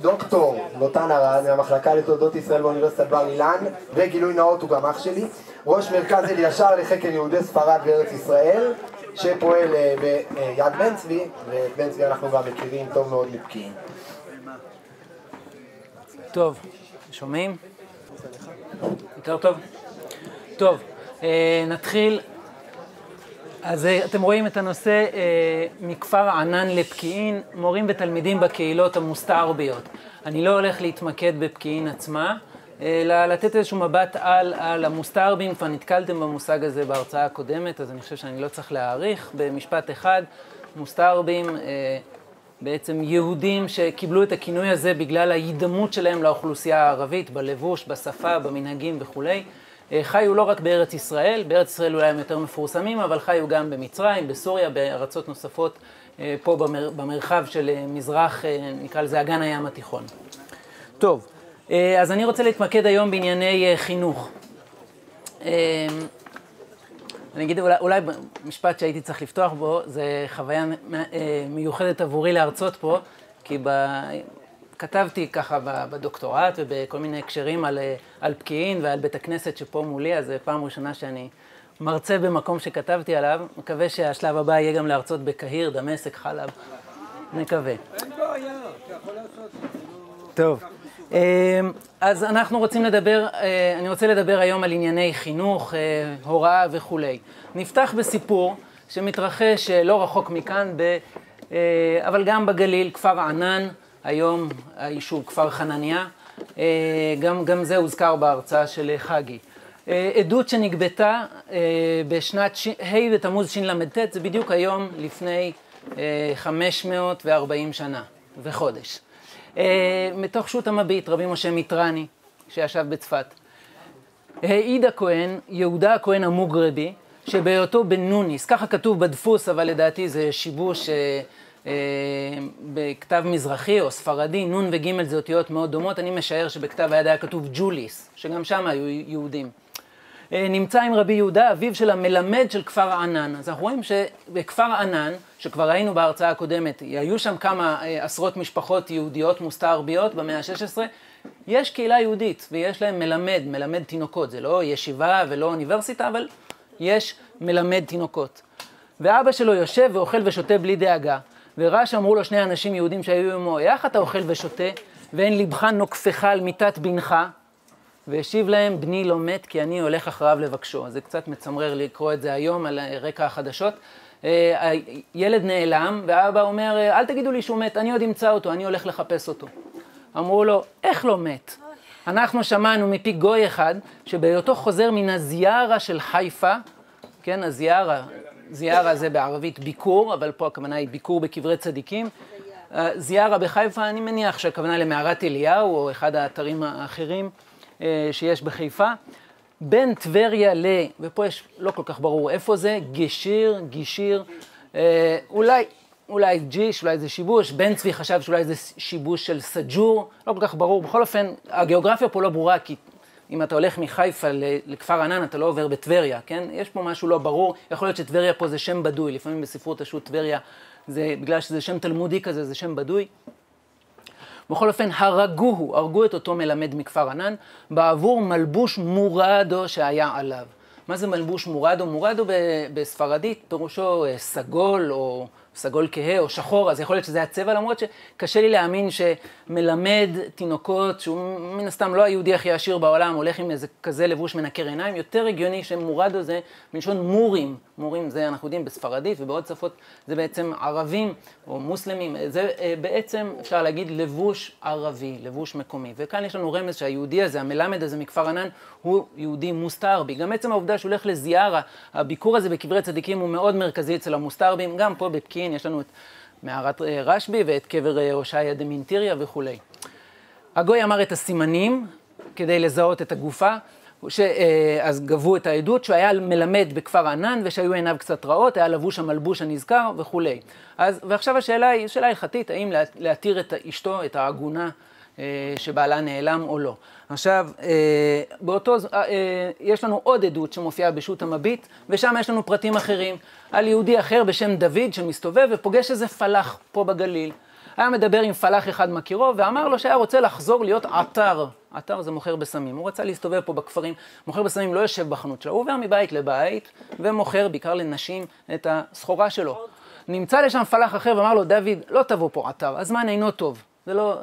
דוקטור לוטן ארד מהמחלקה לתולדות ישראל באוניברסיטת בר אילן וגילוי נאות הוא גם אח שלי ראש מרכז אלישר לחקר יהודי ספרד וארץ ישראל שפועל ביד בן צבי ואת בן צבי אנחנו גם מכירים טוב מאוד מפקיעין טוב, שומעים? יותר טוב? טוב, נתחיל אז אתם רואים את הנושא אה, מכפר ענן לפקיעין, מורים ותלמידים בקהילות המוסתערביות. אני לא הולך להתמקד בפקיעין עצמה, אלא לתת איזשהו מבט על, על המוסתערבים, כבר נתקלתם במושג הזה בהרצאה הקודמת, אז אני חושב שאני לא צריך להעריך. במשפט אחד, מוסתערבים, אה, בעצם יהודים שקיבלו את הכינוי הזה בגלל ההידמות שלהם לאוכלוסייה הערבית, בלבוש, בשפה, במנהגים וכולי. אה, חיו לא רק בארץ ישראל, בארץ ישראל אולי הם יותר מפורסמים, אבל חיו גם במצרים, בסוריה, בארצות נוספות אה, פה במר, במרחב של אה, מזרח, נקרא לזה אגן הים התיכון. טוב, אז אני רוצה להתמקד היום בענייני חינוך. אני אגיד אולי, אולי משפט שהייתי צריך לפתוח בו, זה חוויה מיוחדת עבורי להרצות פה, כי ב... כתבתי ככה בדוקטורט ובכל מיני הקשרים על, אה, על פקיעין ועל בית הכנסת שפה מולי, אז זו פעם ראשונה שאני מרצה במקום שכתבתי עליו. מקווה שהשלב הבא יהיה גם להרצות בקהיר, דמשק, חלב. נקווה. טוב. אה, אז אנחנו רוצים לדבר, אה, אני רוצה לדבר היום על ענייני חינוך, הוראה וכולי. נפתח בסיפור שמתרחש לא רחוק מכאן, ב, אבל גם בגליל, כפר ענן, היום היישוב כפר חנניה, אה, גם, גם זה הוזכר בהרצאה של חגי. אה, עדות שנגבתה אה, בשנת ה' בתמוז של"ט, זה בדיוק היום לפני 540 שנה וחודש. מתוך שו"ת המביט, רבי משה מיטרני, שישב בצפת. העיד הכהן, יהודה הכהן המוגרבי, שבהיותו בן נוניס, ככה כתוב בדפוס, אבל לדעתי זה שיבוש בכתב מזרחי או ספרדי, נון וג' זה אותיות מאוד דומות, אני משער שבכתב היד היה כתוב ג'וליס, שגם שם היו יהודים. אה, נמצא עם רבי יהודה, אביו של המלמד של כפר ענן. אז אנחנו רואים שבכפר ענן, שכבר ראינו בהרצאה הקודמת, היו שם כמה אה, עשרות משפחות יהודיות מוסתערביות במאה ה-16, יש קהילה יהודית ויש להם מלמד, מלמד תינוקות. זה לא ישיבה ולא אוניברסיטה, אבל יש מלמד תינוקות. ואבא שלו יושב ואוכל ושותה בלי דאגה. ורש"י אמרו לו שני אנשים יהודים שהיו עמו, איך אתה אוכל ושותה, ואין לבך נוקפך על מיתת בנך? והשיב להם, בני לא מת כי אני הולך אחריו לבקשו. זה קצת מצמרר לקרוא את זה היום על רקע החדשות. הילד נעלם, ואבא אומר, אל תגידו לי שהוא מת, אני עוד אמצא אותו, אני הולך לחפש אותו. אמרו לו, איך לא מת? אנחנו שמענו מפי גוי אחד, שבהיותו חוזר מן הזיארה של חיפה, כן, הזיארה, זיארה זה בערבית ביקור, אבל פה הכוונה היא ביקור בקברי צדיקים. אה, זיארה בחיפה, אני מניח שהכוונה למערת אליהו, או אחד האתרים האחרים אה, שיש בחיפה. בין טבריה ל... ופה יש לא כל כך ברור איפה זה, גשיר, גישיר, אה, אולי, אולי ג'יש, אולי זה שיבוש, בן צבי חשב שאולי זה שיבוש של סג'ור, לא כל כך ברור. בכל אופן, הגיאוגרפיה פה לא ברורה, כי אם אתה הולך מחיפה לכפר ענן, אתה לא עובר בטבריה, כן? יש פה משהו לא ברור, יכול להיות שטבריה פה זה שם בדוי, לפעמים בספרות השו"ת טבריה, זה בגלל שזה שם תלמודי כזה, זה שם בדוי. בכל אופן, הרגוהו, הרגו את אותו מלמד מכפר ענן, בעבור מלבוש מורדו שהיה עליו. מה זה מלבוש מורדו? מורדו בספרדית פירושו אה, סגול או סגול כהה או שחור, אז יכול להיות שזה הצבע, למרות שקשה לי להאמין שמלמד תינוקות, שהוא מן הסתם לא היהודי הכי עשיר בעולם, הולך עם איזה כזה לבוש מנקר עיניים, יותר הגיוני שמורדו זה מלשון מורים, מורים זה אנחנו יודעים בספרדית ובעוד שפות זה בעצם ערבים או מוסלמים, זה אה, בעצם אפשר להגיד לבוש ערבי, לבוש מקומי. וכאן יש לנו רמז שהיהודי הזה, המלמד הזה מכפר ענן, הוא יהודי מוסתערבי. גם עצם העובדה שהוא הולך לזיארה, הביקור הזה בקברי צדיקים הוא מאוד מרכזי אצל המוסתערבים, גם פה בפקיעין יש לנו את מערת אה, רשב"י ואת קבר אה, הושעיה דמינטיריה וכולי. הגוי אמר את הסימנים כדי לזהות את הגופה. ש... אה, אז גבו את העדות שהוא היה מלמד בכפר ענן ושהיו עיניו קצת רעות, היה לבוש המלבוש הנזכר וכולי. אז, ועכשיו השאלה היא, שאלה הלכתית, האם להתיר את אשתו, את העגונה שבעלה נעלם או לא. עכשיו, אה, באותו, יש לנו עוד עדות שמופיעה בשו"ת המביט, ושם יש לנו פרטים אחרים, על יהודי אחר בשם דוד שמסתובב ופוגש איזה פלאח פה בגליל. היה מדבר עם פלאח אחד מכירו, ואמר לו שהיה רוצה לחזור להיות עטר. עטר זה מוכר בסמים. הוא רצה להסתובב פה בכפרים, מוכר בסמים לא יושב בחנות שלו, הוא עובר מבית לבית, ומוכר בעיקר לנשים את הסחורה שלו. נמצא לשם פלאח אחר ואמר לו, דוד, לא תבוא פה עטר, הזמן אינו טוב. זה לא,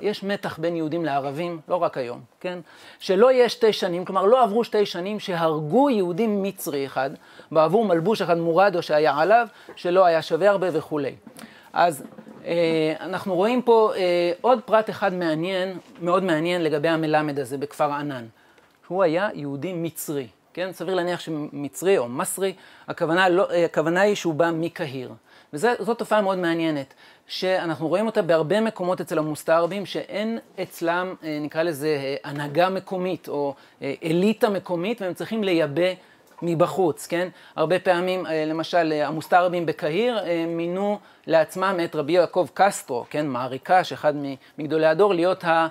יש מתח בין יהודים לערבים, לא רק היום, כן? שלא יהיה שתי שנים, כלומר לא עברו שתי שנים שהרגו יהודים מצרי אחד, בעבור מלבוש אחד מורדו שהיה עליו, שלא היה שווה הרבה וכולי. אז אה, אנחנו רואים פה אה, עוד פרט אחד מעניין, מאוד מעניין לגבי המלמד הזה בכפר ענן. הוא היה יהודי מצרי, כן? סביר להניח שמצרי או מסרי, הכוונה, לא, אה, הכוונה היא שהוא בא מקהיר. וזאת תופעה מאוד מעניינת, שאנחנו רואים אותה בהרבה מקומות אצל המוסתערבים, שאין אצלם, אה, נקרא לזה, אה, הנהגה מקומית או אה, אליטה מקומית, והם צריכים לייבא מבחוץ, כן? הרבה פעמים, למשל, המוסתערבים בקהיר מינו לעצמם את רבי יעקב קסטרו, כן? מעריקש, אחד מגדולי הדור, להיות ה...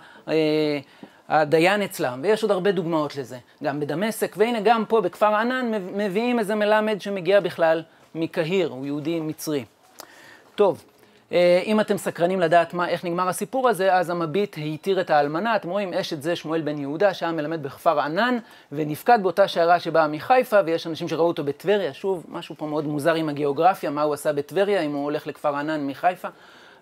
הדיין אצלם, ויש עוד הרבה דוגמאות לזה, גם בדמשק, והנה גם פה בכפר ענן מביאים איזה מלמד שמגיע בכלל מקהיר, הוא יהודי מצרי. טוב, אה, אם אתם סקרנים לדעת מה, איך נגמר הסיפור הזה, אז המביט התיר את האלמנה. אתם רואים, אשת זה שמואל בן יהודה, שהיה מלמד בכפר ענן, ונפקד באותה שיירה שבאה מחיפה, ויש אנשים שראו אותו בטבריה. שוב, משהו פה מאוד מוזר עם הגיאוגרפיה, מה הוא עשה בטבריה, אם הוא הולך לכפר ענן מחיפה.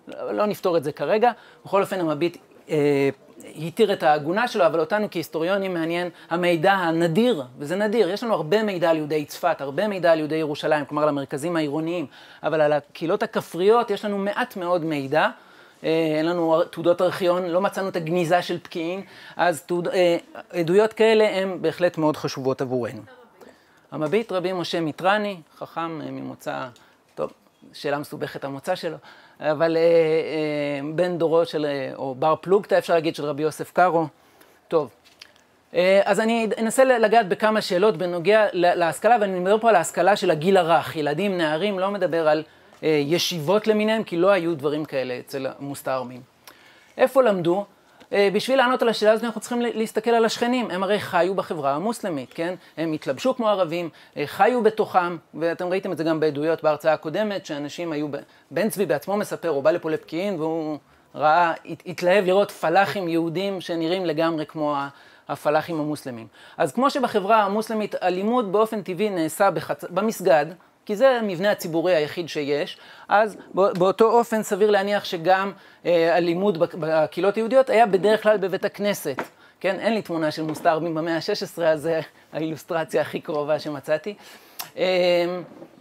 לא, לא נפתור את זה כרגע. בכל אופן, המביט אה, התיר את העגונה שלו, אבל אותנו כהיסטוריונים מעניין המידע הנדיר, וזה נדיר, יש לנו הרבה מידע על יהודי צפת, הרבה מידע על יהודי ירושלים, כלומר על המרכזים העירוניים, אבל על הקהילות הכפריות יש לנו מעט מאוד מידע. אה, אין לנו תעודות ארכיון, לא מצאנו את הגניזה של פקיעין, אז תעוד, אה, עדויות כאלה הן בהחלט מאוד חשובות עבורנו. המביט רבי משה מיטרני, חכם אה, ממוצא, טוב, שאלה מסובכת המוצא שלו, אבל אה, אה, בן דורו של, אה, או בר פלוגתא אפשר להגיד, של רבי יוסף קארו. טוב, אה, אז אני אנסה לגעת בכמה שאלות בנוגע להשכלה, ואני מדבר פה על ההשכלה של הגיל הרך, ילדים, נערים, לא מדבר על אה, ישיבות למיניהם, כי לא היו דברים כאלה אצל המוסתערמים. איפה למדו? אה, בשביל לענות על השאלה הזאת אנחנו צריכים להסתכל על השכנים, הם הרי חיו בחברה המוסלמית, כן? הם התלבשו כמו ערבים, אה, חיו בתוכם, ואתם ראיתם את זה גם בעדויות בהרצאה הקודמת, שאנשים היו, בן צבי בעצמו מספר, הוא בא לפה לפקיעין והוא ראה, התלהב לראות פלאחים יהודים שנראים לגמרי כמו הפלאחים המוסלמים. אז כמו שבחברה המוסלמית הלימוד באופן טבעי נעשה בחצ... במסגד, כי זה המבנה הציבורי היחיד שיש, אז באותו אופן סביר להניח שגם אה, הלימוד בקהילות היהודיות היה בדרך כלל בבית הכנסת. כן, אין לי תמונה של מוסתערבים במאה ה-16, אז זה האילוסטרציה הכי קרובה שמצאתי. אה,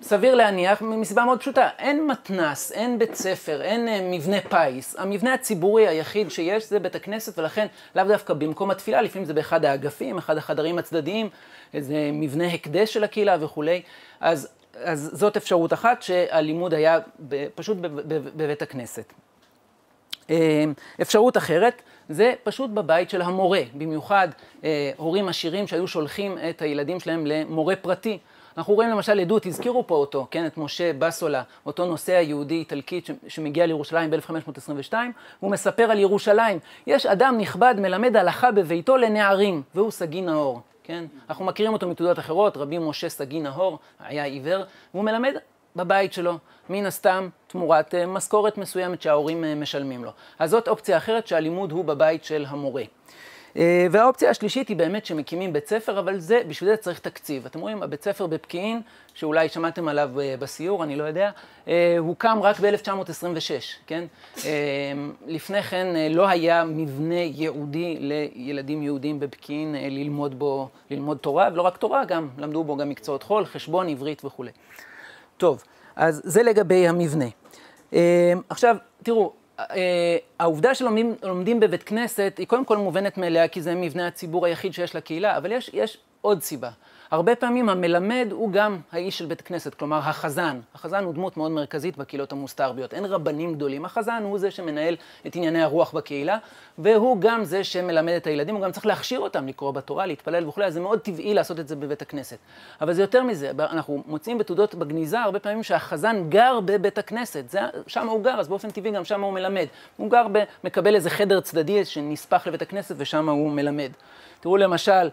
סביר להניח, מסיבה מאוד פשוטה, אין מתנ"ס, אין בית ספר, אין אה, מבנה פיס. המבנה הציבורי היחיד שיש זה בית הכנסת, ולכן לאו דווקא במקום התפילה, לפעמים זה באחד האגפים, אחד החדרים הצדדיים, איזה מבנה הקדש של הקהילה וכולי. אז אז זאת אפשרות אחת, שהלימוד היה פשוט בבית הכנסת. אה, אפשרות אחרת, זה פשוט בבית של המורה, במיוחד אה, הורים עשירים שהיו שולחים את הילדים שלהם למורה פרטי. אנחנו רואים למשל עדות, הזכירו פה אותו, כן, את משה בסולה, אותו נוסע יהודי איטלקי שמגיע לירושלים ב-1522, הוא מספר על ירושלים. יש אדם נכבד מלמד הלכה בביתו לנערים, והוא סגי נאור. כן? אנחנו מכירים אותו מתעודות אחרות, רבי משה סגי נהור, היה עיוור, והוא מלמד בבית שלו, מן הסתם תמורת uh, משכורת מסוימת שההורים uh, משלמים לו. אז זאת אופציה אחרת שהלימוד הוא בבית של המורה. אה, והאופציה השלישית היא באמת שמקימים בית ספר, אבל זה, בשביל זה צריך תקציב. אתם רואים, הבית ספר בפקיעין, שאולי שמעתם עליו אה, בסיור, אני לא יודע, אה, הוקם רק ב-1926, כן? לפני כן לא היה מבנה ייעודי לילדים יהודים בפקיעין ללמוד בו, ללמוד תורה, ולא רק תורה, גם למדו בו גם מקצועות חול, חשבון, עברית וכולי. טוב, אז זה לגבי המבנה. עכשיו, תראו, העובדה שלומדים בבית כנסת היא קודם כל מובנת מאליה, כי זה מבנה הציבור היחיד שיש לקהילה, אבל יש, יש עוד סיבה. הרבה פעמים המלמד הוא גם האיש של בית כנסת, כלומר החזן. החזן הוא דמות מאוד מרכזית בקהילות המוסתערביות. אין רבנים גדולים, החזן הוא זה שמנהל את ענייני הרוח בקהילה, והוא גם זה שמלמד את הילדים, הוא גם צריך להכשיר אותם לקרוא בתורה, להתפלל וכולי, אז זה מאוד טבעי לעשות את זה בבית הכנסת. אבל זה יותר מזה, אנחנו מוצאים בתעודות בגניזה הרבה פעמים שהחזן גר בבית הכנסת, זה, שם הוא גר, אז באופן טבעי גם שם הוא מלמד. הוא גר, ב, מקבל איזה חדר צדדי שנספח לבית הכנסת ושם הוא מלמד. תראו למשל,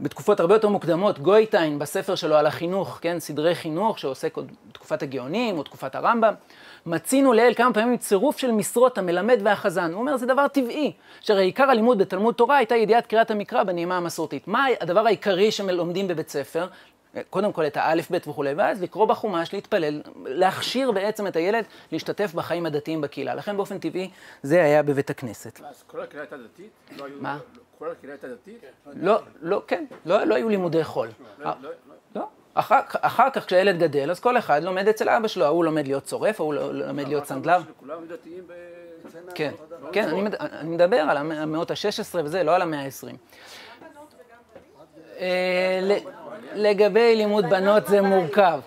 בתקופות הרבה יותר מוקדמות, גויטיין בספר שלו על החינוך, כן, סדרי חינוך שעוסק עוד בתקופת הגאונים או תקופת הרמב"ם, מצינו לעיל כמה פעמים צירוף של משרות המלמד והחזן. הוא אומר, זה דבר טבעי, שהרי עיקר הלימוד בתלמוד תורה הייתה ידיעת קריאת המקרא בנעימה המסורתית. מה הדבר העיקרי שלומדים בבית ספר? קודם כל את האלף-בית וכולי, ואז לקרוא בחומש, להתפלל, להכשיר בעצם את הילד להשתתף בחיים הדתיים בקהילה. לכן באופן טבעי זה היה בבית הכנסת. אז כל הקהילה הייתה דתית? לא מה? כל הקהילה הייתה דתית? לא, לא, כן, לא, לא היו לימודי חול. לא- לא- לא. אחר, אחר כך כשהילד גדל, אז כל אחד לומד אצל אבא שלו, ההוא לומד להיות צורף, ההוא לא- לומד להיות סנדלר. כולם דתיים. כן, כן, אני, מד- אני מדבר על המ- המאות ה-16 וזה, לא על המאה ה-20. אה, לגבי לימוד בנות זה מורכב.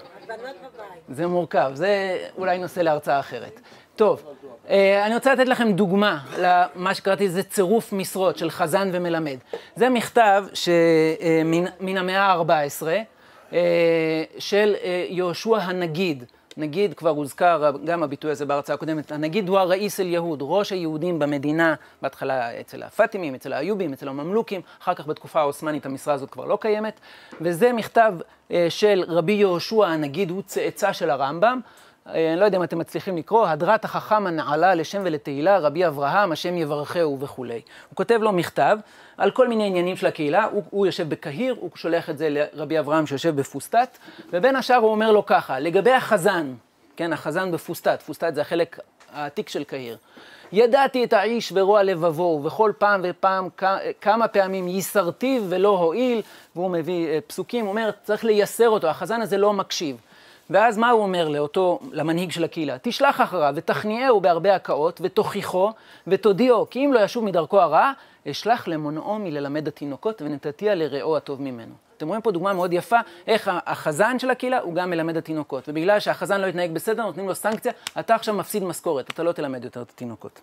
זה מורכב, זה אולי נושא להרצאה אחרת. טוב, אה, אני רוצה לתת לכם דוגמה למה שקראתי לזה צירוף משרות של חזן ומלמד. זה מכתב שמן המאה ה-14 אה, של אה, יהושע הנגיד. נגיד, כבר הוזכר גם הביטוי הזה בהרצאה הקודמת, הנגיד הוא הראיס אל יהוד, ראש היהודים במדינה, בהתחלה אצל הפאטימים, אצל האיובים, אצל הממלוכים, אחר כך בתקופה העות'מאנית המשרה הזאת כבר לא קיימת, וזה מכתב של רבי יהושע הנגיד, הוא צאצא של הרמב"ם, אני לא יודע אם אתם מצליחים לקרוא, הדרת החכם הנעלה לשם ולתהילה, רבי אברהם, השם יברכהו וכולי. הוא כותב לו מכתב על כל מיני עניינים של הקהילה, הוא, הוא יושב בקהיר, הוא שולח את זה לרבי אברהם שיושב בפוסטת, ובין השאר הוא אומר לו ככה, לגבי החזן, כן, החזן בפוסטת, פוסטת זה החלק העתיק של קהיר. ידעתי את האיש ורוע לבבו, ובכל פעם ופעם כמה פעמים ייסרתיו ולא הועיל, והוא מביא אה, פסוקים, הוא אומר, צריך לייסר אותו, החזן הזה לא מקשיב. ואז מה הוא אומר לאותו, למנהיג של הקהילה? תשלח אחריו ותכניעהו בהרבה הקאות ותוכיחו ותודיעו כי אם לא ישוב מדרכו הרעה, אשלח למונעו מללמד התינוקות ונתתיה לרעו הטוב ממנו. אתם רואים פה דוגמה מאוד יפה, איך החזן של הקהילה הוא גם מלמד התינוקות. ובגלל שהחזן לא התנהג בסדר, נותנים לו סנקציה, אתה עכשיו מפסיד משכורת, אתה לא תלמד יותר את התינוקות.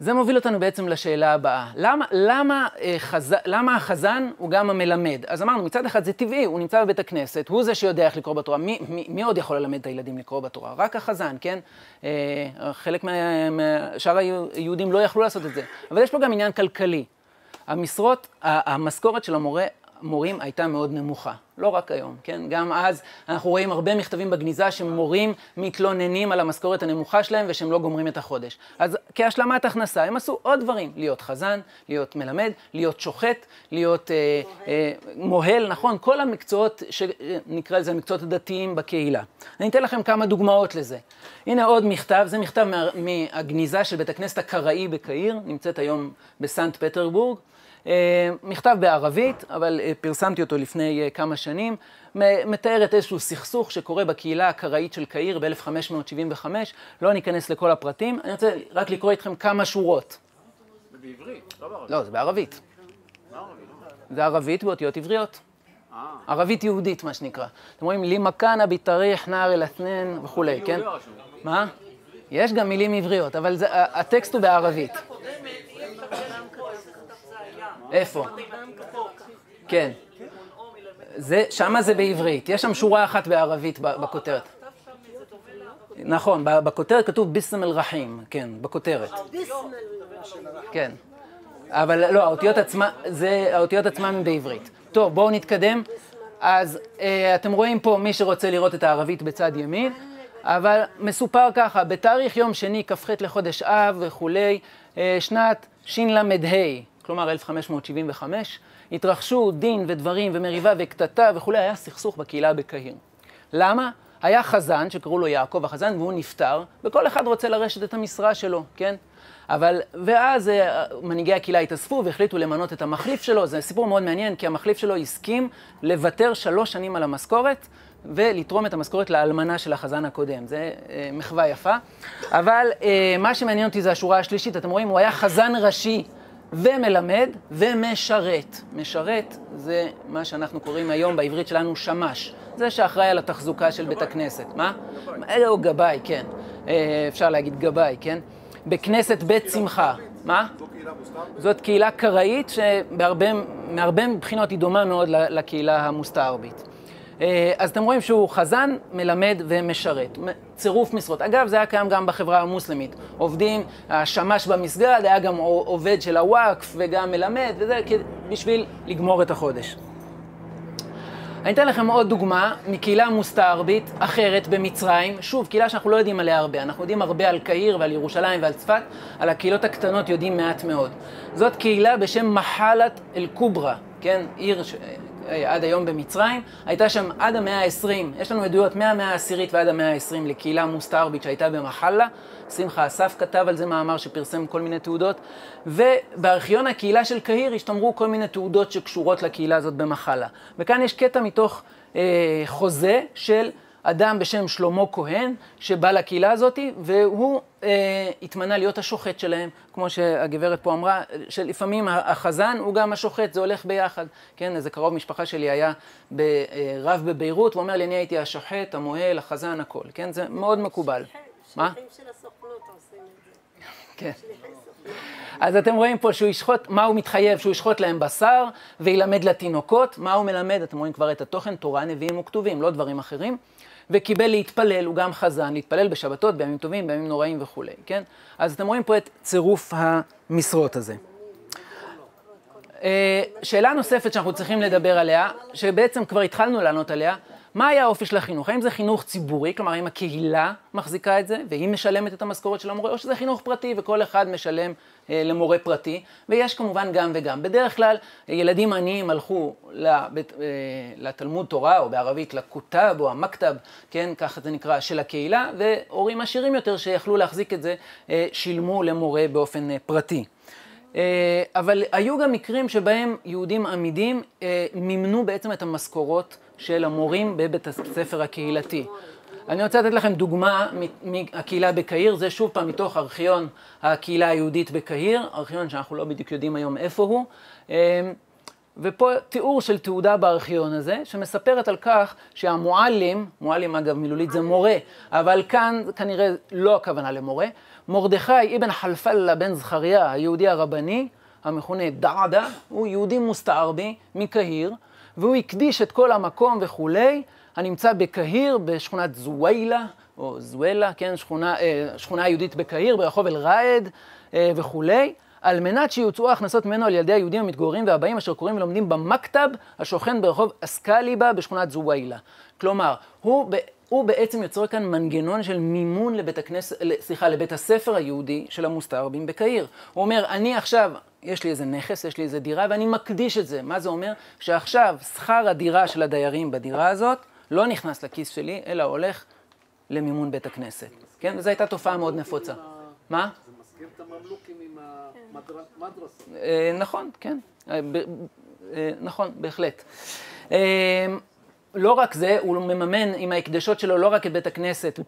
זה מוביל אותנו בעצם לשאלה הבאה. למה, למה, אה, חז... למה החזן הוא גם המלמד? אז אמרנו, מצד אחד זה טבעי, הוא נמצא בבית הכנסת, הוא זה שיודע איך לקרוא בתורה. מי, מי, מי עוד יכול ללמד את הילדים לקרוא בתורה? רק החזן, כן? אה, חלק משאר היהודים לא יכלו לעשות את זה. אבל יש פה גם עניין כלכלי. המשרות, המשכורת של המורה, מורים הייתה מאוד נמוכה. לא רק היום, כן? גם אז אנחנו רואים הרבה מכתבים בגניזה שמורים מתלוננים על המשכורת הנמוכה שלהם ושהם לא גומרים את החודש. אז כהשלמת הכנסה הם עשו עוד דברים, להיות חזן, להיות מלמד, להיות שוחט, להיות אה, אה, מוהל, נכון? כל המקצועות שנקרא לזה המקצועות הדתיים בקהילה. אני אתן לכם כמה דוגמאות לזה. הנה עוד מכתב, זה מכתב מה, מהגניזה של בית הכנסת הקראי בקהיר, נמצאת היום בסנט פטרבורג. אה, מכתב בערבית, אבל אה, פרסמתי אותו לפני אה, כמה שנים, מ- מתארת איזשהו סכסוך שקורה בקהילה הקראית של קהיר ב-1575, לא ניכנס לכל הפרטים, אני רוצה רק לקרוא איתכם כמה שורות. זה בעברית, לא בערבית. לא, זה בערבית. זה ערבית באותיות עבריות. ערבית יהודית, מה שנקרא. אתם רואים, לי מקנה ביטריח נער אל-אתנן וכולי, כן? מה? יש גם מילים עבריות, אבל הטקסט הוא בערבית. איפה? כן. זה, שמה זה בעברית. יש שם שורה אחת בערבית בכותרת. נכון, בכותרת כתוב ביסם אל-רחים, כן, בכותרת. כן. אבל לא, האותיות עצמה, זה, האותיות עצמן הן בעברית. טוב, בואו נתקדם. אז אה, אתם רואים פה מי שרוצה לראות את הערבית בצד ימין, אבל מסופר ככה, בתאריך יום שני, כ"ח לחודש אב וכולי, אה, שנת של"ה, כלומר 1575, התרחשו דין ודברים ומריבה וקטטה וכולי, היה סכסוך בקהילה בקהיר. למה? היה חזן שקראו לו יעקב החזן והוא נפטר, וכל אחד רוצה לרשת את המשרה שלו, כן? אבל, ואז אה, מנהיגי הקהילה התאספו והחליטו למנות את המחליף שלו, זה סיפור מאוד מעניין, כי המחליף שלו הסכים לוותר שלוש שנים על המשכורת ולתרום את המשכורת לאלמנה של החזן הקודם. זה אה, מחווה יפה. אבל אה, מה שמעניין אותי זה השורה השלישית, אתם רואים, הוא היה חזן ראשי ומלמד ומשרת. משרת זה מה שאנחנו קוראים היום בעברית שלנו שמש. זה שאחראי על התחזוקה של בית הכנסת. מה? אה, הוא גבאי, כן. אה, אפשר להגיד גבאי, כן? בכנסת בית שמחה. מה? זאת קהילה קראית שמהרבה מבחינות היא דומה מאוד לקהילה המוסתערבית. אה, אז אתם רואים שהוא חזן, מלמד ומשרת. צירוף משרות. אגב, זה היה קיים גם בחברה המוסלמית. עובדים, השמש במסגד היה גם עובד של הוואקף וגם מלמד, וזה בשביל לגמור את החודש. אני אתן לכם עוד דוגמה מקהילה מוסתערבית אחרת במצרים, שוב, קהילה שאנחנו לא יודעים עליה הרבה, אנחנו יודעים הרבה על קהיר ועל ירושלים ועל צפת, על הקהילות הקטנות יודעים מעט מאוד. זאת קהילה בשם מחלת אל-קוברה, כן, עיר עד היום במצרים, הייתה שם עד המאה ה-20, יש לנו עדויות מהמאה העשירית ועד המאה ה-20 לקהילה מוסתערבית שהייתה במחלה, שמחה אסף כתב על זה מאמר שפרסם כל מיני תעודות, ובארכיון הקהילה של קהיר השתמרו כל מיני תעודות שקשורות לקהילה הזאת במחלה. וכאן יש קטע מתוך אה, חוזה של אדם בשם שלמה כהן, שבא לקהילה הזאת, והוא אה, התמנה להיות השוחט שלהם, כמו שהגברת פה אמרה, שלפעמים החזן הוא גם השוחט, זה הולך ביחד. כן, איזה קרוב משפחה שלי היה ב, אה, רב בביירות, הוא אומר לי, אני הייתי השוחט, המוהל, החזן, הכל. כן, זה מאוד מקובל. מה? של הסוכנות עושים את זה. כן. אז אתם רואים פה שהוא ישחוט, מה הוא מתחייב? שהוא ישחוט להם בשר וילמד לתינוקות. מה הוא מלמד? אתם רואים כבר את התוכן, תורה, נביאים וכתובים, לא דברים אחרים. וקיבל להתפלל, הוא גם חזן, להתפלל בשבתות, בימים טובים, בימים נוראים וכולי, כן? אז אתם רואים פה את צירוף המשרות הזה. אה, שאלה נוספת שאנחנו צריכים לדבר עליה, שבעצם כבר התחלנו לענות עליה, מה היה האופי של החינוך? האם זה חינוך ציבורי, כלומר האם הקהילה מחזיקה את זה והיא משלמת את המשכורת של המורה, או שזה חינוך פרטי וכל אחד משלם אה, למורה פרטי, ויש כמובן גם וגם. בדרך כלל ילדים עניים הלכו לבית, אה, לתלמוד תורה, או בערבית לכותב או המכתב, כן, ככה זה נקרא, של הקהילה, והורים עשירים יותר שיכלו להחזיק את זה, אה, שילמו למורה באופן אה, פרטי. אה, אבל היו גם מקרים שבהם יהודים עמידים אה, מימנו בעצם את המשכורות של המורים בבית הספר הקהילתי. אני רוצה לתת לכם דוגמה מהקהילה בקהיר, זה שוב פעם מתוך ארכיון הקהילה היהודית בקהיר, ארכיון שאנחנו לא בדיוק יודעים היום איפה הוא, אמ, ופה תיאור של תעודה בארכיון הזה, שמספרת על כך שהמועלים, מועלים אגב מילולית זה מורה, אבל כאן כנראה לא הכוונה למורה, מרדכי אבן חלפלה בן זכריה, היהודי הרבני, המכונה דעדה, הוא יהודי מוסתערבי מקהיר, והוא הקדיש את כל המקום וכולי הנמצא בקהיר, בשכונת זווילה, או זווילה, כן, שכונה, אה, שכונה יהודית בקהיר, ברחוב אל-ראד אה, וכולי, על מנת שיוצאו ההכנסות ממנו על ילדי היהודים המתגוררים והבאים אשר קוראים ולומדים במכתב השוכן ברחוב אסקליבה בשכונת זווילה. כלומר, הוא, הוא בעצם יוצר כאן מנגנון של מימון לבית הכנסת, סליחה, לבית הספר היהודי של המוסתערבים בקהיר. הוא אומר, אני עכשיו, יש לי איזה נכס, יש לי איזה דירה, ואני מקדיש את זה. מה זה אומר? שעכשיו שכר הדירה של הדיירים בדירה הזאת לא נכנס לכיס שלי, אלא הולך למימון בית הכנסת. כן? וזו הייתה תופעה מאוד נפוצה. מה? זה מזכיר את הממלוכים עם המדרסה. אה, נכון, כן. אה, אה, נכון, בהחלט. לא רק זה, הוא מממן עם ההקדשות שלו לא רק את בית הכנסת,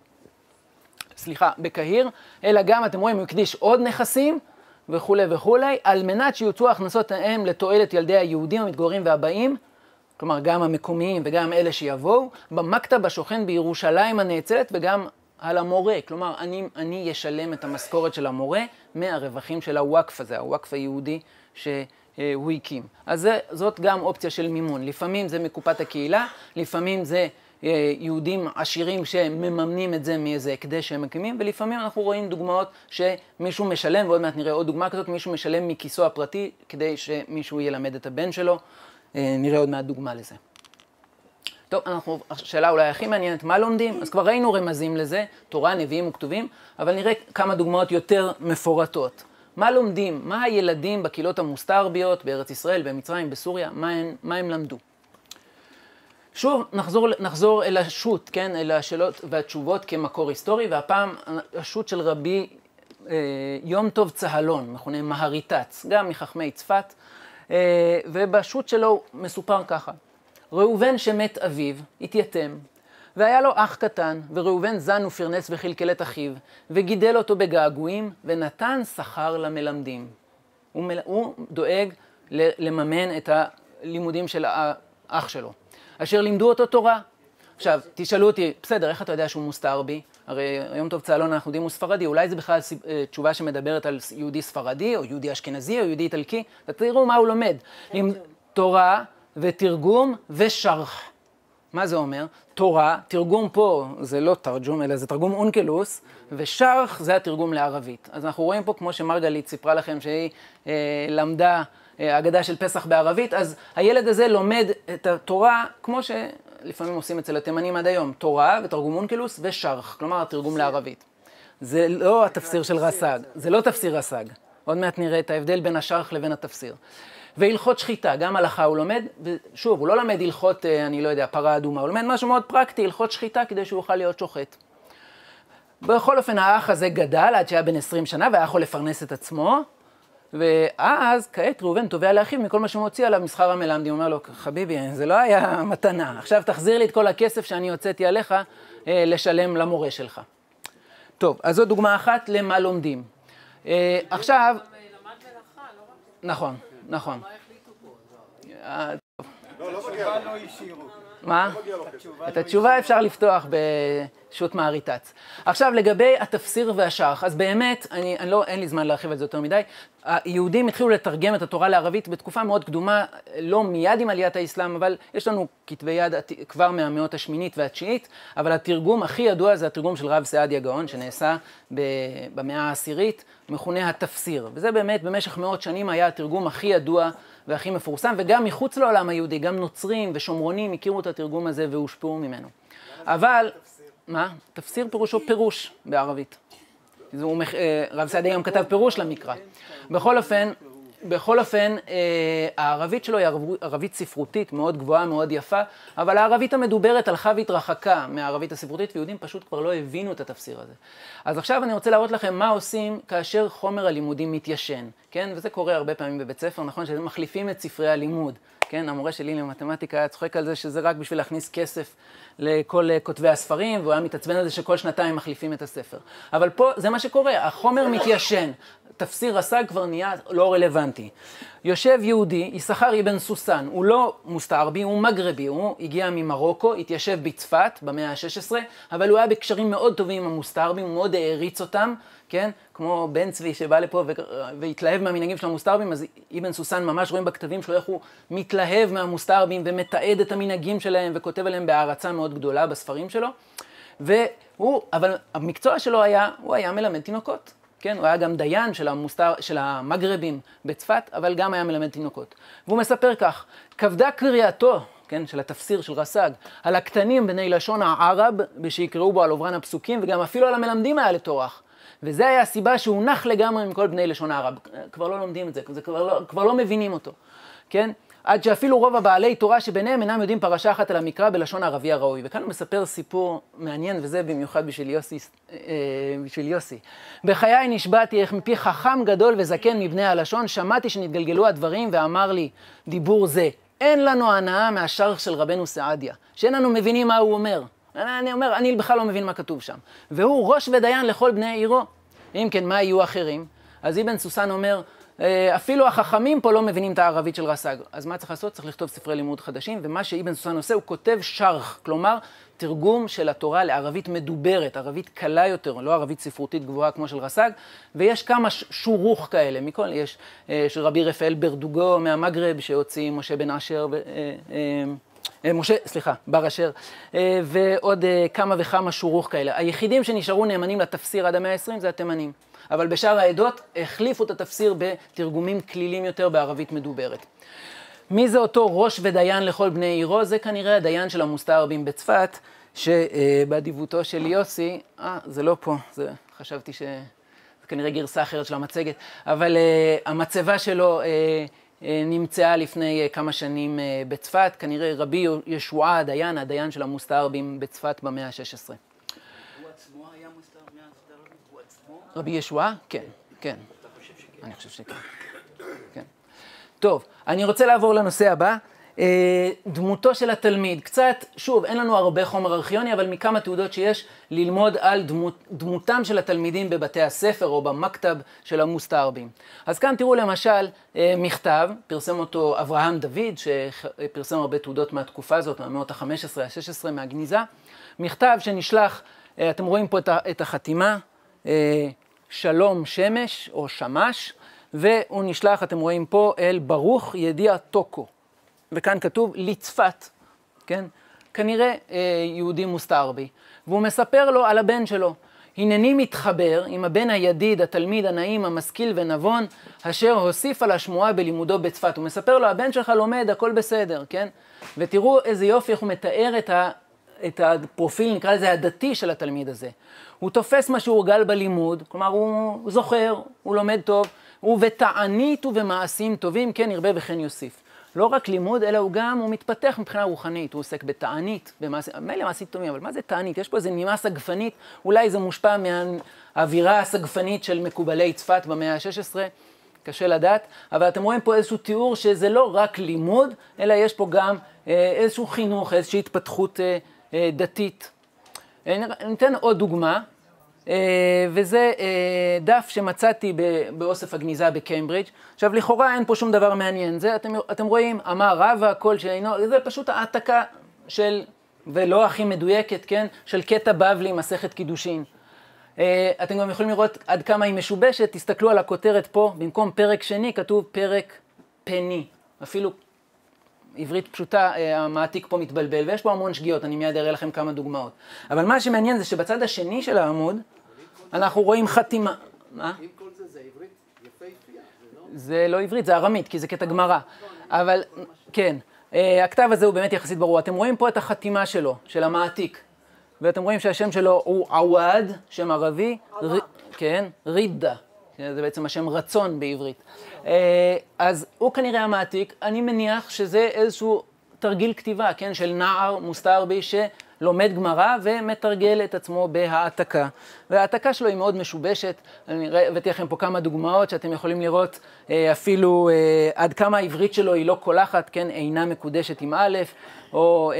סליחה, בקהיר, אלא גם, אתם רואים, הוא הקדיש עוד נכסים וכולי וכולי, על מנת שיוצאו הכנסות האם לתועלת ילדי היהודים המתגוררים והבאים כלומר גם המקומיים וגם אלה שיבואו, במכתב השוכן בירושלים הנאצלת וגם על המורה. כלומר, אני, אני אשלם את המשכורת של המורה מהרווחים של הוואקף הזה, הוואקף היהודי שהוא הקים. אז זאת גם אופציה של מימון. לפעמים זה מקופת הקהילה, לפעמים זה יהודים עשירים שמממנים את זה מאיזה הקדש שהם מקימים, ולפעמים אנחנו רואים דוגמאות שמישהו משלם, ועוד מעט נראה עוד דוגמה כזאת, מישהו משלם מכיסו הפרטי כדי שמישהו ילמד את הבן שלו. אה, נראה עוד מעט דוגמה לזה. טוב, אנחנו, השאלה אולי הכי מעניינת, מה לומדים? אז כבר ראינו רמזים לזה, תורה, נביאים וכתובים, אבל נראה כמה דוגמאות יותר מפורטות. מה לומדים? מה הילדים בקהילות המוסתערביות בארץ ישראל, במצרים, בסוריה, מה הם, מה הם למדו? שוב, נחזור, נחזור אל השו"ת, כן, אל השאלות והתשובות כמקור היסטורי, והפעם השו"ת של רבי אה, יום טוב צהלון, מכונה מהריטץ, גם מחכמי צפת, אה, ובשו"ת שלו מסופר ככה: ראובן שמת אביו, התייתם, והיה לו אח קטן, וראובן זן ופרנס וכלכל את אחיו, וגידל אותו בגעגועים, ונתן שכר למלמדים. הוא, מל... הוא דואג לממן את הלימודים של האח שלו, אשר לימדו אותו תורה. עכשיו, תשאלו אותי, בסדר, איך אתה יודע שהוא מוסתר בי? הרי היום טוב צהלון אנחנו יודעים הוא ספרדי, אולי זה בכלל אה, תשובה שמדברת על יהודי ספרדי, או יהודי אשכנזי, או יהודי איטלקי, ותראו מה הוא לומד. עם תורה ותרגום ושרח. מה זה אומר? תורה, תרגום פה זה לא תרג'ום, אלא זה תרגום אונקלוס, ושרח זה התרגום לערבית. אז אנחנו רואים פה, כמו שמרגלית סיפרה לכם שהיא אה, למדה אה, אגדה של פסח בערבית, אז הילד הזה לומד את התורה כמו שלפעמים עושים אצל התימנים עד היום, תורה ותרגום אונקלוס ושרח, כלומר התרגום לערבית. זה לא התפסיר של רס"ג, זה לא תפסיר רס"ג. עוד מעט נראה את ההבדל בין השרח לבין התפסיר. והלכות שחיטה, גם הלכה הוא לומד, ושוב, הוא לא למד הלכות, אה, אני לא יודע, פרה אדומה, הוא לומד משהו מאוד פרקטי, הלכות שחיטה, כדי שהוא יוכל להיות שוחט. בכל אופן, האח הזה גדל עד שהיה בן 20 שנה והיה יכול לפרנס את עצמו, ואז כעת ראובן תובע לאחיו מכל מה שהוא מוציא עליו משכר המלמדים. הוא אומר לו, חביבי, זה לא היה מתנה, עכשיו תחזיר לי את כל הכסף שאני הוצאתי עליך אה, לשלם למורה שלך. טוב, אז זו דוגמה אחת למה לומדים. אה, עכשיו... לא. נכון, נכון. מה. את התשובה אפשר לפתוח בשו"ת מעריטץ. עכשיו, לגבי התפסיר והשרח, אז באמת, אני, אני לא, אין לי זמן להרחיב על זה יותר מדי. היהודים התחילו לתרגם את התורה לערבית בתקופה מאוד קדומה, לא מיד עם עליית האסלאם, אבל יש לנו כתבי יד כבר מהמאות השמינית והתשיעית, אבל התרגום הכי ידוע זה התרגום של רב סעדיה גאון, שנעשה במאה העשירית, מכונה התפסיר. וזה באמת, במשך מאות שנים היה התרגום הכי ידוע והכי מפורסם, וגם מחוץ לעולם היהודי, גם נוצרים ושומרונים הכירו את התרגום הזה והושפעו ממנו. אבל, מה? תפסיר פירושו פירוש בערבית. אה, רב סעדיה גם כתב פירוש למקרא. בכל אופן, בכל אופן, אה, הערבית שלו היא ערב- ערבית ספרותית מאוד גבוהה, מאוד יפה, אבל הערבית המדוברת הלכה והתרחקה מהערבית הספרותית, ויהודים פשוט כבר לא הבינו את התפסיר הזה. אז עכשיו אני רוצה להראות לכם מה עושים כאשר חומר הלימודים מתיישן, כן? וזה קורה הרבה פעמים בבית ספר, נכון? שמחליפים את ספרי הלימוד, כן? המורה שלי למתמטיקה היה צוחק על זה שזה רק בשביל להכניס כסף לכל אה, כותבי הספרים, והוא היה מתעצבן על זה שכל שנתיים מחליפים את הספר. אבל פה זה מה שקורה, החומר מתיישן. תפסיר רס"ג כבר נהיה לא רלוונטי. יושב יהודי, יששכר אבן סוסן, הוא לא מוסתערבי, הוא מגרבי, הוא הגיע ממרוקו, התיישב בצפת במאה ה-16, אבל הוא היה בקשרים מאוד טובים עם המוסתערבים, הוא מאוד העריץ אותם, כן? כמו בן צבי שבא לפה והתלהב מהמנהגים של המוסתערבים, אז אבן סוסן ממש רואים בכתבים שלו איך הוא מתלהב מהמוסתערבים ומתעד את המנהגים שלהם וכותב עליהם בהערצה מאוד גדולה בספרים שלו. והוא, אבל המקצוע שלו היה, הוא היה מלמד תינוקות. כן, הוא היה גם דיין של, המוסתר, של המגרבים בצפת, אבל גם היה מלמד תינוקות. והוא מספר כך, כבדה קריאתו, כן, של התפסיר של רס"ג, על הקטנים בני לשון הערב, ושיקראו בו על עוברן הפסוקים, וגם אפילו על המלמדים היה לטורח. וזה היה הסיבה שהוא נח לגמרי מכל בני לשון הערב. כבר לא לומדים את זה, זה כבר לא, כבר לא מבינים אותו, כן? עד שאפילו רוב הבעלי תורה שביניהם אינם יודעים פרשה אחת על המקרא בלשון הערבי הראוי. וכאן הוא מספר סיפור מעניין, וזה במיוחד בשביל יוסי. אה, בשביל יוסי. בחיי נשבעתי איך מפי חכם גדול וזקן מבני הלשון, שמעתי שנתגלגלו הדברים ואמר לי, דיבור זה, אין לנו הנאה מהשרח של רבנו סעדיה, שאין לנו מבינים מה הוא אומר. אני אומר, אני בכלל לא מבין מה כתוב שם. והוא ראש ודיין לכל בני עירו. אם כן, מה יהיו אחרים? אז אבן סוסן אומר, "אה, אפילו החכמים פה לא מבינים את הערבית של רס"ג. אז מה צריך לעשות? צריך לכתוב ספרי לימוד חדשים, ומה שאבן סוסן עושה, הוא כותב שרח, כלומר, תרגום של התורה לערבית מדוברת, ערבית קלה יותר, לא ערבית ספרותית גבוהה כמו של רס"ג, ויש כמה שורוח כאלה, מכל, יש אה, של רבי רפאל ברדוגו מהמגרב, שהוציא משה בן אשר, ו- אה, אה, אה, משה, סליחה, בר אשר, אה, ועוד אה, כמה וכמה שורוך כאלה. היחידים שנשארו נאמנים לתפסיר עד המאה ה-20 זה התימנים. אבל בשאר העדות החליפו את התפסיר בתרגומים כלילים יותר בערבית מדוברת. מי זה אותו ראש ודיין לכל בני עירו? זה כנראה הדיין של המוסתערבים בצפת, שבאדיבותו של יוסי, אה, זה לא פה, זה, חשבתי ש... זה כנראה גרסה אחרת של המצגת, אבל uh, המצבה שלו uh, נמצאה לפני uh, כמה שנים uh, בצפת, כנראה רבי ישועה הדיין, הדיין של המוסתערבים בצפת במאה ה-16. הוא עצמו היה מהסתר? הוא עצמו? רבי ישועה? כן, כן. אני חושב שכן. כן. טוב, אני רוצה לעבור לנושא הבא. אה, דמותו של התלמיד, קצת, שוב, אין לנו הרבה חומר ארכיוני, אבל מכמה תעודות שיש, ללמוד על דמות, דמותם של התלמידים בבתי הספר או במכתב של המוסתערבים. אז כאן תראו למשל אה, מכתב, פרסם אותו אברהם דוד, שפרסם הרבה תעודות מהתקופה הזאת, מהמאות ה-15, ה-16, מהגניזה. מכתב שנשלח, אה, אתם רואים פה את החתימה, שלום שמש או שמש, והוא נשלח, אתם רואים פה, אל ברוך ידיע טוקו. וכאן כתוב לצפת, כן? כנראה אה, יהודי מוסתערבי. והוא מספר לו על הבן שלו. הנני מתחבר עם הבן הידיד, התלמיד הנעים, המשכיל ונבון, אשר הוסיף על השמועה בלימודו בצפת. הוא מספר לו, הבן שלך לומד, הכל בסדר, כן? ותראו איזה יופי איך הוא מתאר את, ה, את הפרופיל, נקרא לזה הדתי של התלמיד הזה. הוא תופס מה שהוא הורגל בלימוד, כלומר הוא זוכר, הוא לומד טוב, ובתענית ובמעשים טובים, כן ירבה וכן יוסיף. לא רק לימוד, אלא הוא גם, הוא מתפתח מבחינה רוחנית, הוא עוסק בתענית, מילא מעשים טובים, אבל מה זה תענית? יש פה איזה נימה סגפנית, אולי זה מושפע מהאווירה הסגפנית של מקובלי צפת במאה ה-16, קשה לדעת, אבל אתם רואים פה איזשהו תיאור שזה לא רק לימוד, אלא יש פה גם אה, איזשהו חינוך, איזושהי התפתחות אה, אה, דתית. אני אתן עוד דוגמה. אה, וזה אה, דף שמצאתי באוסף הגניזה בקיימברידג'. עכשיו, לכאורה אין פה שום דבר מעניין. זה, אתם, אתם רואים, אמר רבא, כל שאינו, זה פשוט העתקה של, ולא הכי מדויקת, כן? של קטע בבלי, מסכת קידושין. אה, אתם גם יכולים לראות עד כמה היא משובשת, תסתכלו על הכותרת פה, במקום פרק שני כתוב פרק פני. אפילו עברית פשוטה, המעתיק פה מתבלבל, ויש פה המון שגיאות, אני מיד אראה לכם כמה דוגמאות. אבל מה שמעניין זה שבצד השני של העמוד, אנחנו רואים חתימה. מה? אם כל זה זה עברית יפהפייה, זה לא... זה לא עברית, זה ארמית, כי זה קטע גמרא. אבל, כן, אה, הכתב הזה הוא באמת יחסית ברור. אתם רואים פה את החתימה שלו, של המעתיק. ואתם רואים שהשם שלו הוא עווד, שם ערבי. כן, רידה. זה בעצם השם רצון בעברית. אה, אז הוא כנראה המעתיק, אני מניח שזה איזשהו תרגיל כתיבה, כן, של נער מוסתערבי ש... לומד גמרא ומתרגל את עצמו בהעתקה. וההעתקה שלו היא מאוד משובשת, אני הבאתי לכם פה כמה דוגמאות שאתם יכולים לראות אה, אפילו אה, עד כמה העברית שלו היא לא קולחת, כן, אינה מקודשת עם א', או,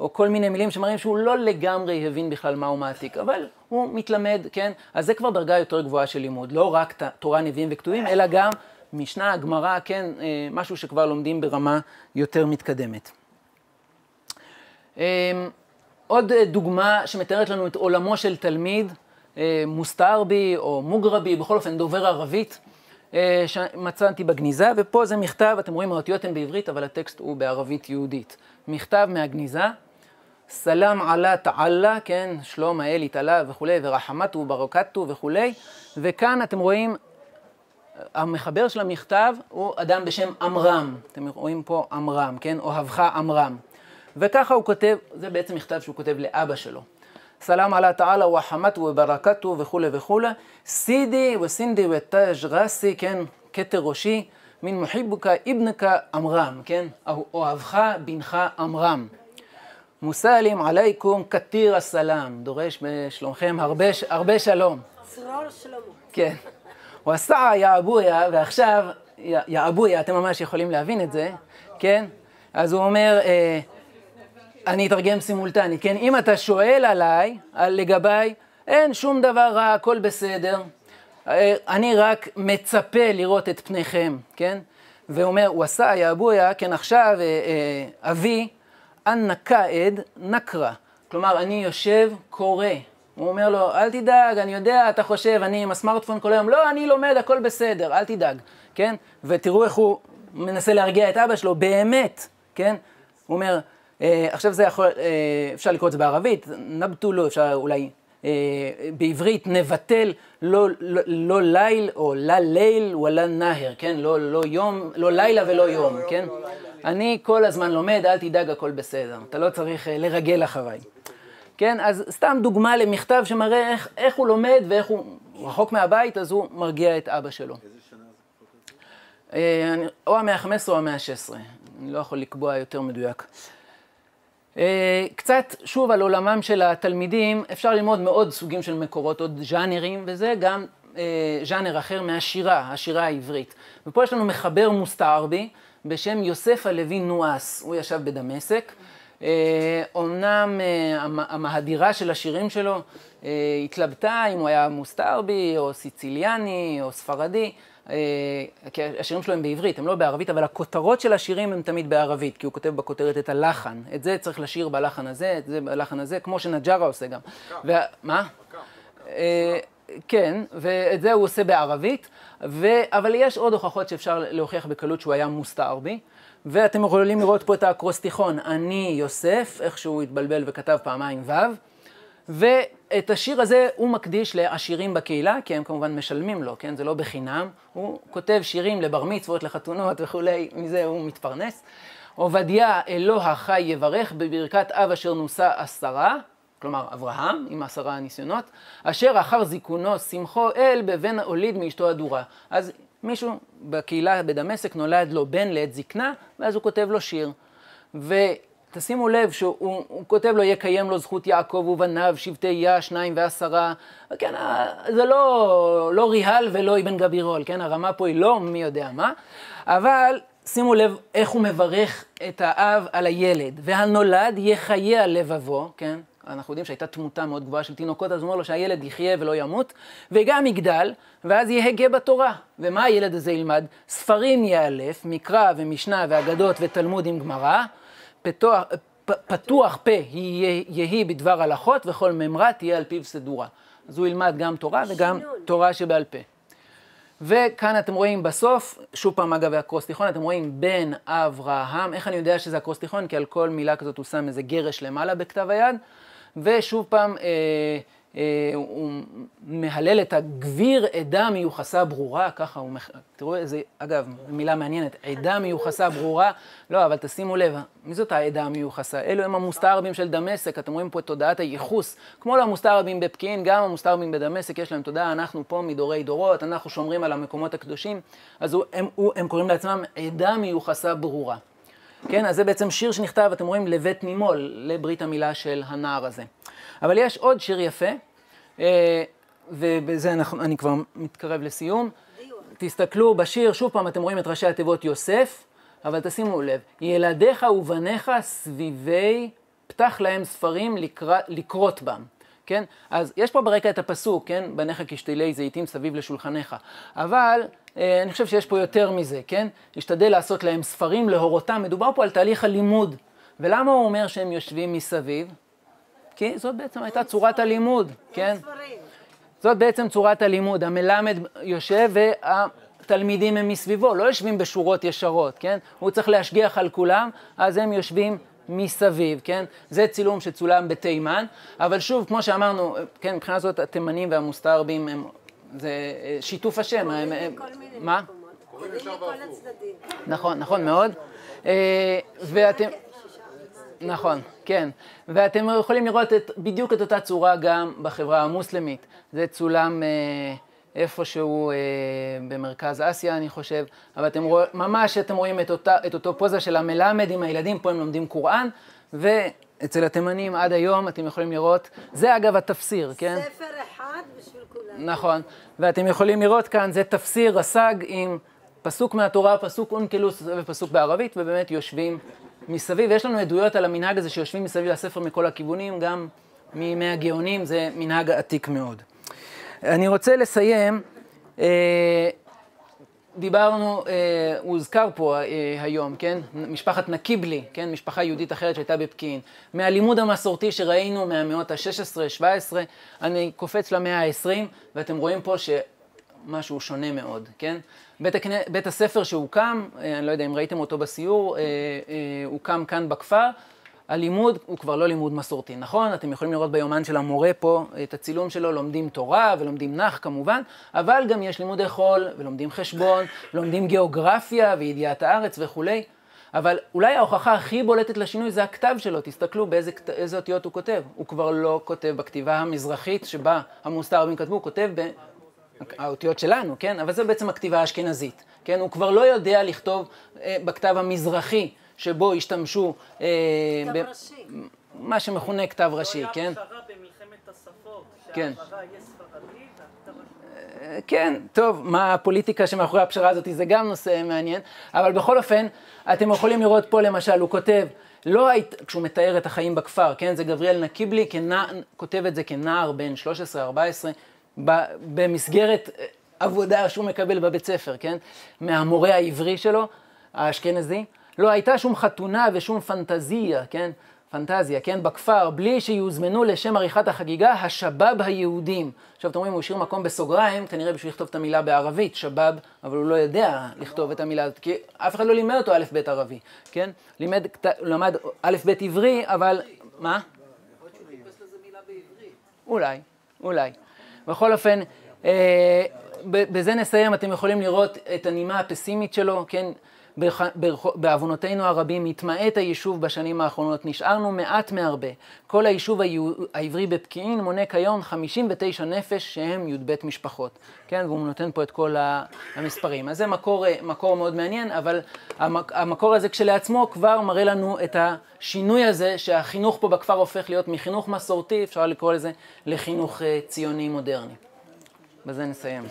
או כל מיני מילים שמראים שהוא לא לגמרי הבין בכלל מה הוא מעתיק, אבל הוא מתלמד, כן, אז זה כבר דרגה יותר גבוהה של לימוד, לא רק תורה, נביאים וכתובים, אלא גם משנה, גמרא, כן, משהו שכבר לומדים ברמה יותר מתקדמת. עוד אה, דוגמה שמתארת לנו את עולמו של תלמיד, אה, מוסתערבי או מוגרבי, בכל אופן דובר ערבית, אה, שמצאתי בגניזה, ופה זה מכתב, אתם רואים האותיות הן בעברית, אבל הטקסט הוא בערבית יהודית. מכתב מהגניזה, סלאם עלה תעלה, כן, שלום האל יתעלה וכולי, ורחמתו וברקתו וכולי, וכאן אתם רואים, המחבר של המכתב הוא אדם בשם עמרם, אתם רואים פה עמרם, כן, אוהבך עמרם. וככה הוא כותב, זה בעצם מכתב שהוא כותב לאבא שלו. סלאם עלה תעלה וחמתו וברקתו וכולי וכולי. סידי וסינדי ותאג' רסי, כן, כתר ראשי, מן מוחיבוקה אבנקה עמרם, כן, אוהבך בנך עמרם. מוסלים עלייקום כתיר הסלאם, דורש בשלומכם הרבה, הרבה שלום. צרור שלמה. כן. הוא עשה יעבויה, ועכשיו, יעבויה, אתם ממש יכולים להבין את זה, כן? אז הוא אומר, אה, אני אתרגם סימולטני, כן? אם אתה שואל עליי, על לגביי, אין שום דבר רע, הכל בסדר. אה, אני רק מצפה לראות את פניכם, כן? ואומר, הוא עשה יאבויה, כן עכשיו אה, אה, אבי, אנא קאד נקרא. כלומר, אני יושב, קורא. הוא אומר לו, אל תדאג, אני יודע, אתה חושב, אני עם הסמארטפון כל היום. לא, אני לומד, הכל בסדר, אל תדאג, כן? ותראו איך הוא מנסה להרגיע את אבא שלו, באמת, כן? הוא אומר, אה, עכשיו זה יכול, אה, אפשר לקרוא את זה בערבית, נבטולו, אפשר אולי אה, בעברית, נבטל, לא, לא, לא ליל או לה ליל ולה נהר, כן? לא, לא יום, לא לילה ולא יום, כן? אני כל הזמן לומד, אל תדאג, הכל בסדר. אתה לא צריך לרגל אחריי. כן? אז סתם דוגמה למכתב שמראה איך, איך הוא לומד ואיך הוא רחוק מהבית, אז הוא מרגיע את אבא שלו. זה? או המאה ה-15 או המאה ה-16. אני לא יכול לקבוע יותר מדויק. אה, קצת, שוב, על עולמם של התלמידים, אפשר ללמוד מאוד סוגים של מקורות, עוד ז'אנרים, וזה גם אה, ז'אנר אחר מהשירה, השירה העברית. ופה יש לנו מחבר מוסתערבי בשם יוסף הלוי נואס, הוא ישב בדמשק. אומנם אה, המהדירה של השירים שלו התלבטה אם הוא היה מוסתערבי או סיציליאני או ספרדי, אה, כי השירים שלו הם בעברית, הם לא בערבית, אבל הכותרות של השירים הם תמיד בערבית, כי הוא כותב בכותרת את הלחן. את זה צריך לשיר בלחן הזה, את זה בלחן הזה, כמו שנג'ארה עושה גם. מה? אה, כן, ואת זה הוא עושה בערבית, ו... אבל יש עוד הוכחות שאפשר להוכיח בקלות שהוא היה מוסתערבי, ואתם יכולים לראות פה את האקרוסטיכון, אני יוסף, איך שהוא התבלבל וכתב פעמיים ו', ואת השיר הזה הוא מקדיש לעשירים בקהילה, כי הם כמובן משלמים לו, כן? זה לא בחינם. הוא כותב שירים לבר מצוות, לחתונות וכולי, מזה הוא מתפרנס. עובדיה אלוה חי יברך בברכת אב אשר נושא עשרה, כלומר אברהם עם עשרה ניסיונות, אשר אחר זיכונו שמחו אל בבן הוליד מאשתו הדורה. אז מישהו בקהילה בדמשק נולד לו בן לעת זקנה, ואז הוא כותב לו שיר. ותשימו לב שהוא הוא כותב לו, יקיים לו זכות יעקב ובניו, שבטי יה, שניים ועשרה. כן, זה לא, לא ריהל ולא אבן גבירול, כן, הרמה פה היא לא מי יודע מה, אבל שימו לב איך הוא מברך את האב על הילד. והנולד יחיה לבבו, כן? אנחנו יודעים שהייתה תמותה מאוד גבוהה של תינוקות, אז הוא אומר לו שהילד יחיה ולא ימות, וגם יגדל, ואז יהגה בתורה. ומה הילד הזה ילמד? ספרים יאלף, מקרא ומשנה ואגדות ותלמוד עם גמרא, פתוח, פ, פתוח פה יהי, יהי בדבר הלכות, וכל ממרה תהיה על פיו סדורה. אז הוא ילמד גם תורה וגם שינון. תורה שבעל פה. וכאן אתם רואים בסוף, שוב פעם אגב האקרוסטיכון, אתם רואים בן אברהם, איך אני יודע שזה אקרוסטיכון? כי על כל מילה כזאת הוא שם איזה גרש למעלה בכתב היד, ושוב פעם אה, אה, הוא מהלל את הגביר עדה מיוחסה ברורה, ככה הוא, תראו איזה, אגב, מילה מעניינת, עדה מיוחסה ברורה, לא, אבל תשימו לב, מי זאת העדה המיוחסה? אלו הם המוסתערבים של דמשק, אתם רואים פה את תודעת הייחוס, כמו למוסתערבים בפקיעין, גם המוסתערבים בדמשק יש להם תודעה, אנחנו פה מדורי דורות, אנחנו שומרים על המקומות הקדושים, אז הוא, הם, הוא, הם קוראים לעצמם עדה מיוחסה ברורה. כן, אז זה בעצם שיר שנכתב, אתם רואים, לבית נימול, לברית המילה של הנער הזה. אבל יש עוד שיר יפה, אה, ובזה אנחנו, אני כבר מתקרב לסיום. תסתכלו בשיר, שוב פעם אתם רואים את ראשי התיבות יוסף, אבל תשימו לב, ילדיך ובניך סביבי, פתח להם ספרים לקרא, לקרות בם. כן? אז יש פה ברקע את הפסוק, כן? בניך כשתילי זיתים סביב לשולחניך. אבל אני חושב שיש פה יותר מזה, כן? להשתדל לעשות להם ספרים להורותם. מדובר פה על תהליך הלימוד. ולמה הוא אומר שהם יושבים מסביב? כי זאת בעצם הייתה צורת הלימוד, כן? זאת בעצם צורת הלימוד. המלמד יושב והתלמידים הם מסביבו, לא יושבים בשורות ישרות, כן? הוא צריך להשגיח על כולם, אז הם יושבים מסביב, כן? זה צילום שצולם בתימן, אבל שוב, כמו שאמרנו, כן, מבחינה זאת התימנים והמוסתערבים הם, זה אה, שיתוף השם. הם, הם, מה? נכון, נכון מאוד. אה, ואתם... נכון, כן. ואתם יכולים לראות את, בדיוק את אותה צורה גם בחברה המוסלמית. זה צולם... אה, איפשהו אה, במרכז אסיה, אני חושב, אבל אתם רואים, ממש אתם רואים את, אותה, את אותו פוזה של המלמד עם הילדים, פה הם לומדים קוראן, ואצל התימנים עד היום אתם יכולים לראות, זה אגב התפסיר, כן? ספר אחד בשביל. נכון, ואתם יכולים לראות כאן, זה תפסיר רס"ג עם פסוק מהתורה, פסוק אונקלוס ופסוק בערבית, ובאמת יושבים מסביב. יש לנו עדויות על המנהג הזה שיושבים מסביב לספר מכל הכיוונים, גם מימי הגאונים, זה מנהג עתיק מאוד. אני רוצה לסיים, אה, דיברנו, אה, הוזכר פה אה, היום, כן? משפחת נקיבלי, כן? משפחה יהודית אחרת שהייתה בפקיעין. מהלימוד המסורתי שראינו מהמאות ה-16-17, אני קופץ למאה ה-20, ואתם רואים פה שמשהו שונה מאוד, כן? בית, הכנ... בית הספר שהוקם, אני לא יודע אם ראיתם אותו בסיור, הוקם כאן בכפר. הלימוד הוא כבר לא לימוד מסורתי, נכון? אתם יכולים לראות ביומן של המורה פה את הצילום שלו, לומדים תורה ולומדים נח כמובן, אבל גם יש לימודי חול ולומדים חשבון, לומדים גיאוגרפיה וידיעת הארץ וכולי. אבל אולי ההוכחה הכי בולטת לשינוי זה הכתב שלו, תסתכלו באיזה איזה אותיות הוא כותב. הוא כבר לא כותב בכתיבה המזרחית שבה המוסתערבים כתבו, הוא כותב באותיות שלנו, כן? אבל זו בעצם הכתיבה האשכנזית, כן? הוא כבר לא יודע לכתוב אה, בכתב המזרחי שבו השתמשו... אה, כתב. ראשי. מה שמכונה כתב ראשי, כן? לא היה פשרה במלחמת השפות, כן. שההעברה יהיה ספרדי והכתב אה, כן, טוב, מה הפוליטיקה שמאחורי הפשרה הזאת, זה גם נושא מעניין, אבל בכל אופן, אתם יכולים לראות פה למשל, הוא כותב, לא היית, כשהוא מתאר את החיים בכפר, כן, זה גבריאל נקיבלי, כנע, כותב את זה כנער בן 13-14, במסגרת אה, עבודה שהוא מקבל בבית ספר, כן, מהמורה העברי שלו, האשכנזי, לא הייתה שום חתונה ושום פנטזיה, כן? פנטזיה, כן? בכפר, בלי שיוזמנו לשם עריכת החגיגה, השבאב היהודים. עכשיו אתם רואים, הוא השאיר מקום בסוגריים, כנראה בשביל לכתוב את המילה בערבית, שבאב, אבל הוא לא יודע לכתוב את המילה הזאת, כי אף אחד לא לימד אותו א' ב' ערבי, כן? לימד, למד א' ב' עברי, אבל... מה? אולי, אולי. בכל אופן, אה, בזה נסיים, אתם יכולים לראות את הנימה הפסימית שלו, כן? בעוונותינו הרבים התמעט היישוב בשנים האחרונות, נשארנו מעט מהרבה. כל היישוב העברי בפקיעין מונה כיום 59 נפש שהם י"ב משפחות, כן? והוא נותן פה את כל המספרים. אז זה מקור, אה, מקור מאוד מעניין, אבל המק- המקור הזה כשלעצמו כבר מראה לנו את השינוי הזה, שהחינוך פה בכפר הופך להיות מחינוך מסורתי, אפשר לקרוא לזה, לחינוך אה, ציוני מודרני. בזה נסיים.